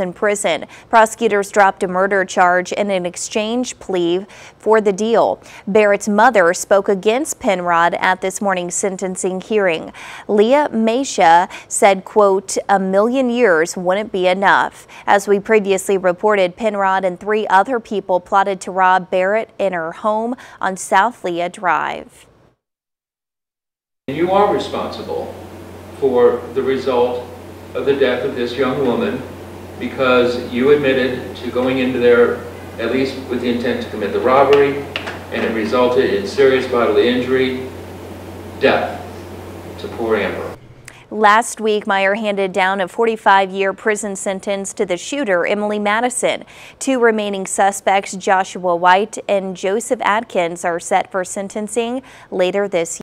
in prison. Prosecutors dropped a murder charge and an exchange plea for the deal. Barrett's mother spoke against Penrod at this morning's sentencing hearing. Leah Mesha said, quote, a million years wouldn't be enough. As we previously reported, Penrod and three other people plotted to rob Barrett in her home on South Leah Drive. You are responsible for the result of the death of this young woman because you admitted to going into there at least with the intent to commit the robbery, and it resulted in serious bodily injury, death to poor Amber. Last week, Meyer handed down a 45-year prison sentence to the shooter, Emily Madison. Two remaining suspects, Joshua White and Joseph Adkins, are set for sentencing later this year.